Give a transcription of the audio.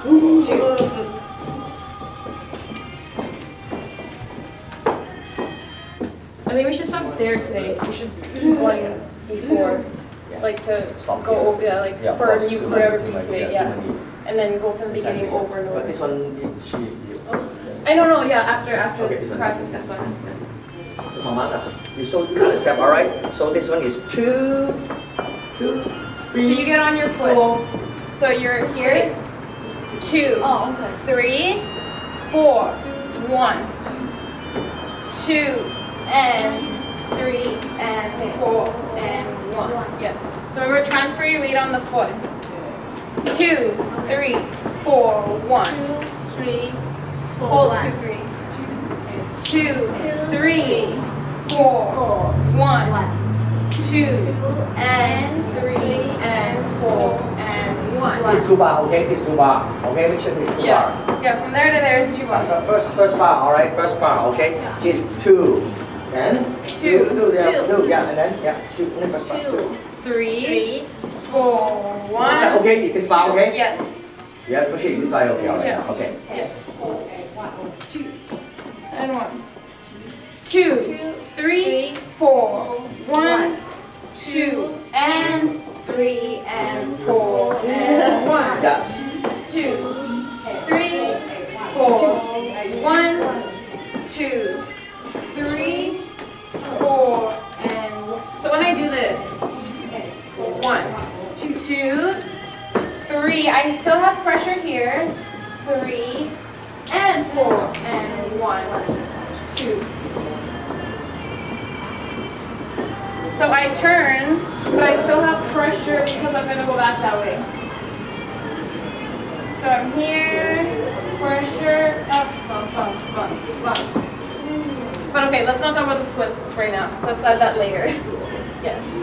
I think we should stop there today. We should keep going before, yeah. like to stop go over, yeah, like yeah, for new choreography today, yeah, and then go from the exactly. beginning over and over. But this one, she. Oh. I don't know. Yeah, after after okay, this practice, this one. Mama, so you got a step, all right? So this one is two, two, three. So you get on your foot. So you're here two, Oh, okay. three, four, one, two, and three, and four, and one. Yeah. So remember, transfer your weight on the foot. Two, three, four, one. Two, three, four, Hold one. two, three. Two, three, four, four, one, two, and three, and four. It's two bar, okay? It's two bar. Okay, make sure it's two bar. Yeah. Yeah, from there to there is two bars. So first, first bar, all right? First bar, okay? Just two, and Two. two, yeah, Two. two, yeah, and then yeah, two, and then first bar, Two, two. Three, three, four, one. Okay, is this bar okay? Yes. Yes, okay, this side okay, all right? Yeah. Okay. And one. Two, three, four, one, two, and three, I still have pressure here, three, and four, and one, two. So I turn, but I still have pressure because I'm gonna go back that way. So I'm here, pressure, up, bump, bump, bump, bump. But okay, let's not talk about the flip right now. Let's add that later. Yes.